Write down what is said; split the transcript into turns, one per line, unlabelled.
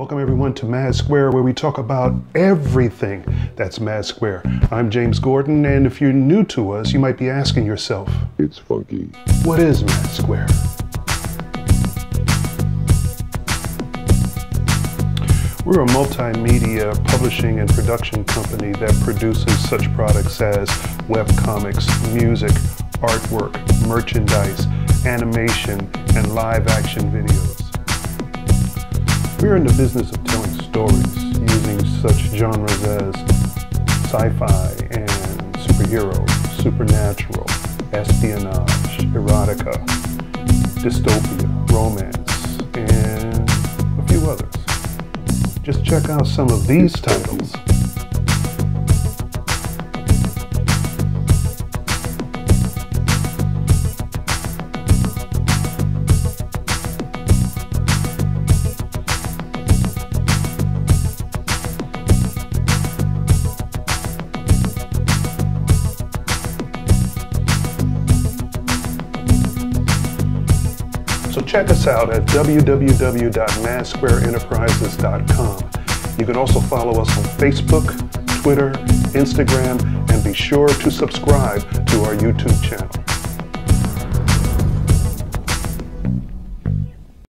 Welcome everyone to Mad Square, where we talk about everything that's Mad Square. I'm James Gordon, and if you're new to us, you might be asking yourself,
It's funky.
what is Mad Square? We're a multimedia publishing and production company that produces such products as webcomics, music, artwork, merchandise, animation, and live action videos. We're in the business of telling stories using such genres as sci-fi and superhero, supernatural, espionage, erotica, dystopia, romance, and a few others. Just check out some of these titles. Check us out at www.madsquareenterprises.com. You can also follow us on Facebook, Twitter, Instagram, and be sure to subscribe to our YouTube channel.